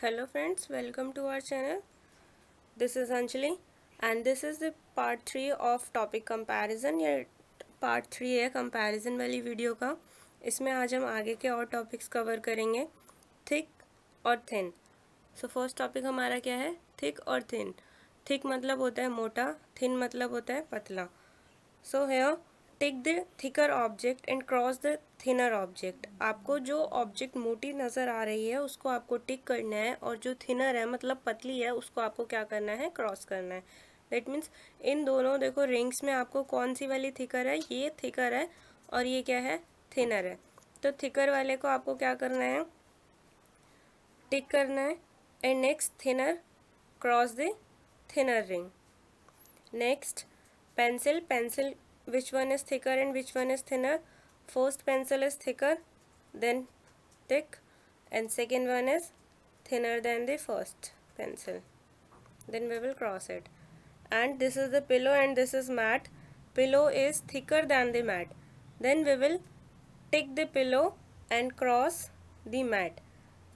hello friends, welcome to our channel. This is Anjali and this is the part three of topic comparison ये part three है comparison वाली video का। इसमें आज हम आगे के और टॉपिक्स कवर करेंगे थिक और थिन सो फ़र्स्ट टॉपिक हमारा क्या है? थिक और थिन थिक मतलब होता है मोटा थिन मतलब होता है पतला. सो है tick the thicker object and cross the thinner object. आपको जो ऑब्जेक्ट मोटी नज़र आ रही है, उसको आपको टिक करना है और जो थिनर है मतलब पतली है, उसको आपको क्या करना है? क्रॉस करना है। दैट मीन्स इन दोनों, देखो रिंग्स में आपको कौन सी वाली थिकर है? ये थिकर है और ये क्या है? थिनर है। तो थिकर वाले को आपको क्या करना है? टिक करना है and next thinner cross the thinner ring. Next pencil pencil which one is thicker and which one is thinner first pencil is thicker then thick and second one is thinner than the first pencil then we will cross it and this is the pillow and this is mat pillow is thicker than the mat then we will tick the pillow and cross the mat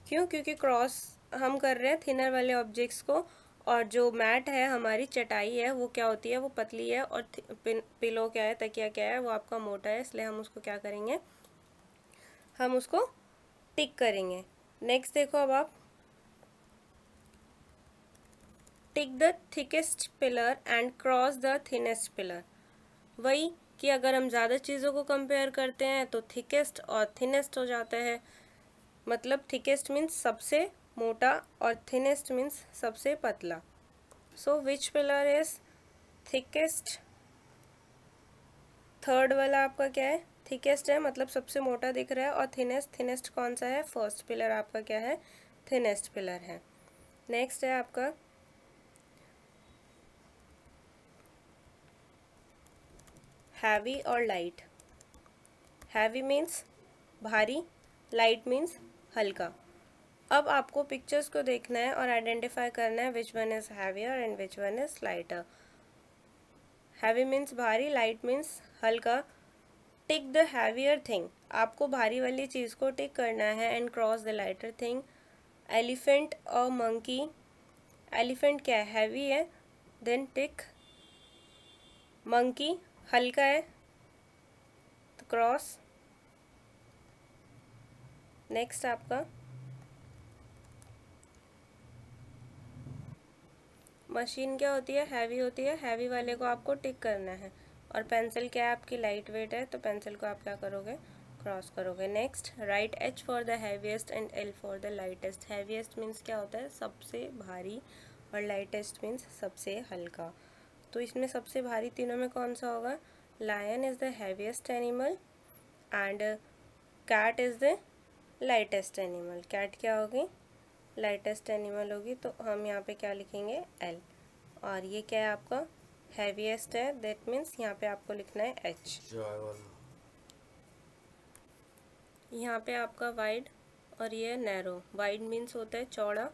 क्यों क्योंकि cross हम कर रहे हैं thinner वाले objects को और जो मैट है, हमारी चटाई है, वो क्या होती है, वो पतली है और पिलो क्या है, तकिया क्या है, वो आपका मोटा है, इसलिए हम उसको क्या करेंगे? हम उसको टिक करेंगे। नेक्स्ट देखो अब आप। Tick the thickest pillar and cross the thinnest pillar वही कि अगर हम ज़्यादा चीज़ों को कंपेयर करते हैं तो थिकेस्ट और थिनेस्ट हो जाता है। मतलब थिकेस्ट मीन्स सबसे मोटा और थिनेस्ट मीन्स सबसे पतला। So which pillar is thickest third वाला आपका क्या है? थिकेस्ट है मतलब सबसे मोटा दिख रहा है और थिनेस्ट थिनेस्ट कौन सा है? फ़र्स्ट पिलर आपका क्या है? थिनेस्ट पिलर है। नेक्स्ट है आपका हैवी और लाइट हैवी मीन्स भारी लाइट मीन्स हल्का। अब आपको पिक्चर्स को देखना है और आइडेंटिफाई करना है which one is heavier and which one is lighter heavy means भारी लाइट मीन्स हल्का. टिक द हैवियर थिंग आपको भारी वाली चीज़ को टिक करना है and cross the lighter thing elephant और मंकी एलिफेंट क्या है? हैवी है. देन टिक मंकी हल्का है. क्रॉस नेक्स्ट आपका. मशीन क्या होती है? हैवी होती है। हैवी वाले को आपको टिक करना है। और पेंसिल क्या है? आपकी लाइट वेट है। तो पेंसिल को आप क्या करोगे? क्रॉस करोगे। Next write H for the heaviest and L for the lightest heaviest means क्या होता है? सबसे भारी और लाइटेस्ट मीन्स सबसे हल्का। तो इसमें सबसे भारी तीनों में कौन सा होगा? Lion is the heaviest animal and cat is the lightest animal cat क्या होगी? लाइटेस्ट एनिमल होगी तो हम यहाँ पे क्या लिखेंगे? एल और ये क्या है आपका? हैवीएस्ट है दैट मीन्स यहाँ पे आपको लिखना है एच यहाँ पे आपका वाइड और ये नैरो वाइड मीन्स होता है चौड़ा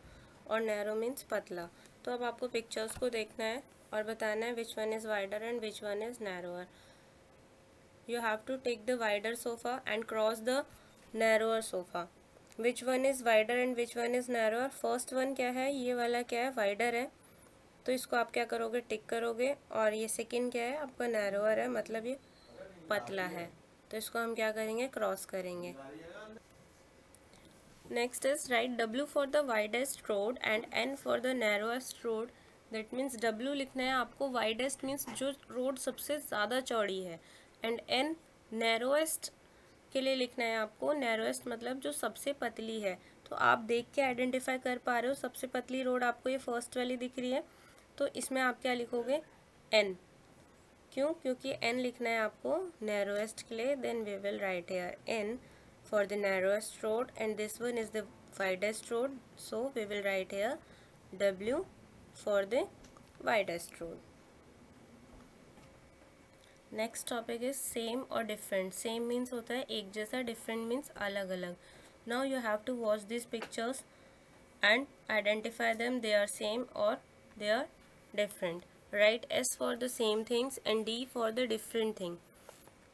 और नैरो मीन्स पतला. तो अब आपको पिक्चर्स को देखना है और बताना है which one is wider and which one is narrower you have to take the wider sofa and cross the narrower sofa which one is wider and which one is narrow first one क्या है? ये वाला क्या है? Wider है। तो इसको आप क्या करोगे? टिक करोगे। और ये सेकेंड क्या है? आपका नैरोअर है। मतलब ये पतला है। तो इसको हम क्या करेंगे? क्रॉस करेंगे। Next is write W for the widest road and N for the narrowest road that means W लिखना है आपको। वाइडेस्ट मीन्स जो रोड सबसे ज़्यादा चौड़ी है। एंड एन नैरोएस्ट के लिए लिखना है आपको नैरोएस्ट मतलब जो सबसे पतली है। तो आप देख के आइडेंटिफाई कर पा रहे हो, सबसे पतली रोड आपको ये फ़र्स्ट वाली दिख रही है। तो इसमें आप क्या लिखोगे? एन क्यों? क्योंकि एन लिखना है आपको नैरोएस्ट के लिए then we will write here N for the narrowest road and this one is the widest road so we will write here W for the widest road next topic is same और different same means होता है एक जैसा different means अलग अलग now you have to watch this pictures and identify them they are same और they are different right S for the same things and D for the different thing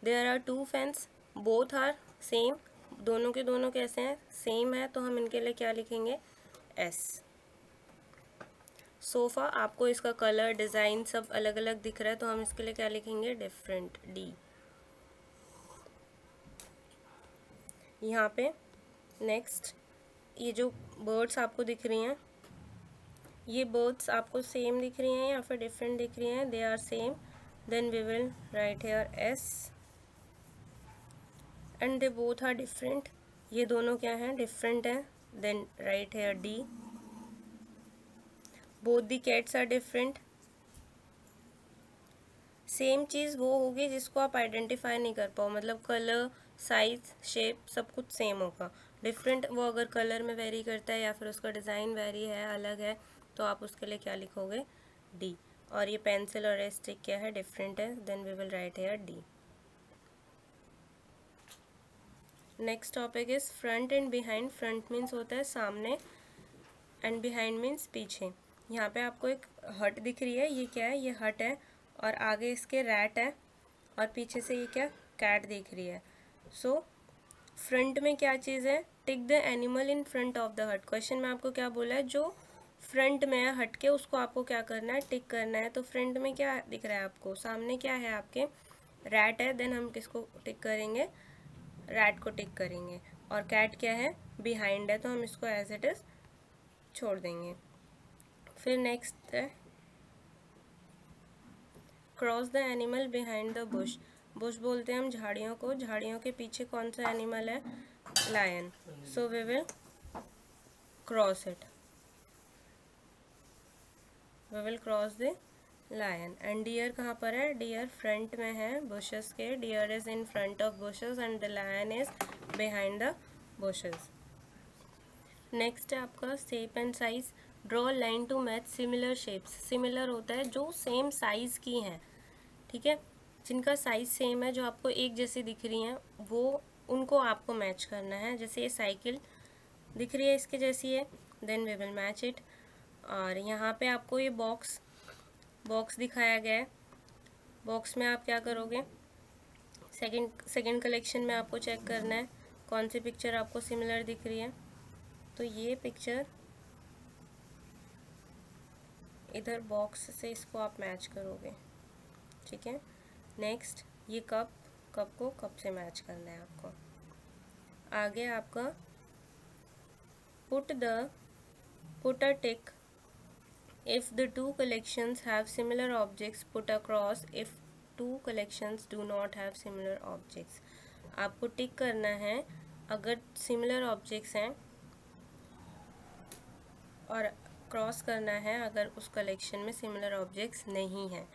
there are two fans both are same दोनों के दोनों कैसे हैं? Same है तो हम इनके लिए क्या लिखेंगे? एस सोफ़ा, आपको इसका कलर, डिज़ाइन सब अलग अलग दिख रहा है तो हम इसके लिए क्या लिखेंगे? Different D. यहाँ पे नेक्स्ट, ये जो बर्ड्स आपको दिख रही हैं, ये बर्ड्स आपको सेम दिख रही हैं या फिर डिफरेंट दिख रही हैं? They are same. Then we will write here S. And they both are different. ये दोनों क्या हैं? डिफरेंट हैं। Then write here D. Both the cats are different same चीज़ वो होगी जिसको आप आइडेंटिफाई नहीं कर पाओ। मतलब कलर साइज़ शेप सब कुछ सेम होगा। डिफरेंट वो अगर कलर में वेरी करता है या फिर उसका डिज़ाइन वेरी है, अलग है तो आप उसके लिए क्या लिखोगे? डी और ये पेंसिल और स्टिक क्या है? डिफरेंट है। Then we will write here D next topic is front and behind front means होता है सामने एंड बिहाइंड मीन्स पीछे। यहाँ पे आपको एक हट दिख रही है ये क्या है? ये हट है और आगे इसके रैट है और पीछे से ये क्या? कैट दिख रही है। सो so, फ्रंट में क्या चीज़ है? Tick the animal in front of the hut question में आपको क्या बोला है? जो फ्रंट में है हट के उसको आपको क्या करना है? टिक करना है। तो फ्रंट में क्या दिख रहा है आपको? सामने क्या है आपके? रैट है। देन हम किसको टिक करेंगे? रैट को टिक करेंगे। और कैट क्या है? बिहाइंड है। तो हम इसको एज इट इज़ छोड़ देंगे। फिर नेक्स्ट है। Cross the animal behind the bush bush बोलते हैं हम झाड़ियों को। झाड़ियों के पीछे कौन सा एनिमल है? Lion so we will cross it we will cross the lion and deer कहाँ पर है? डियर फ्रंट में है बुशेस के। Deer is in front of bushes and the lion is behind the bushes next है आपका shape and size draw line to match similar shapes similar होता है जो सेम साइज़ की हैं, ठीक है? जिनका साइज़ सेम है, जो आपको एक जैसी दिख रही हैं, वो उनको आपको मैच करना है। जैसे ये साइकिल दिख रही है इसके जैसी है then we will match it और यहाँ पे आपको ये बॉक्स बॉक्स दिखाया गया है। बॉक्स में आप क्या करोगे? सेकंड सेकंड कलेक्शन में आपको चेक करना है, कौन सी पिक्चर आपको सिमिलर दिख रही है। तो ये पिक्चर इधर बॉक्स से इसको आप मैच करोगे। ठीक है? नेक्स्ट ये कप कप को कप से मैच करना है आपको। आगे आपका put the put a tick if the two collections have similar objects put a cross if two collections do not have similar objects आपको टिक करना है। अगर सिमिलर ऑब्जेक्ट्स हैं, और क्रॉस करना है अगर उस कलेक्शन में सिमिलर ऑब्जेक्ट्स नहीं हैं।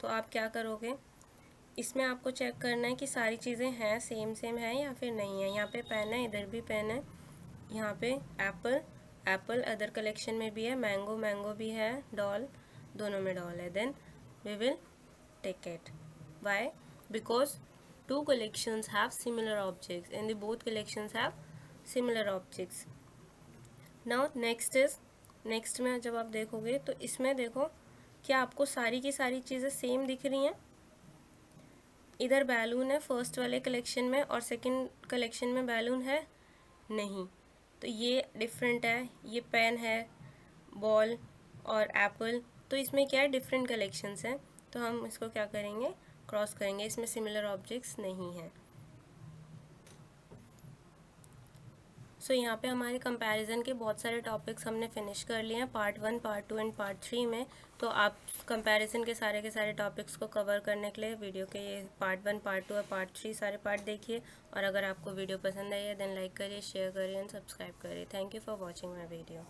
तो आप क्या करोगे? इसमें आपको चेक करना है कि सारी चीज़ें हैं सेम सेम है या फिर नहीं है। यहाँ पे पेन है, इधर भी पेन है, यहाँ पे एप्पल एप्पल अदर कलेक्शन में भी है मैंगो मैंगो भी है डॉल दोनों में डॉल है। Then we will take it why because two collections have similar objects and the both collections have similar objects now next is next में जब आप देखोगे तो इसमें देखो क्या आपको सारी की सारी चीज़ें सेम दिख रही हैं। इधर बैलून है फ़र्स्ट वाले कलेक्शन में और सेकंड कलेक्शन में बैलून है नहीं। तो ये डिफरेंट है, ये पेन है बॉल और एप्पल तो इसमें क्या है? डिफरेंट कलेक्शंस हैं। तो हम इसको क्या करेंगे? क्रॉस करेंगे। इसमें सिमिलर ऑब्जेक्ट्स नहीं हैं। सो यहाँ पे हमारे कंपैरिजन के बहुत सारे टॉपिक्स हमने फिनिश कर लिए हैं part one part two and part three में। तो आप कंपैरिजन के सारे के सारे टॉपिक्स को कवर करने के लिए वीडियो के ये पार्ट वन पार्ट टू और पार्ट थ्री सारे पार्ट देखिए। और अगर आपको वीडियो पसंद आई है देन लाइक करिए शेयर करिए एंड सब्सक्राइब करिए। Thank you for watching my video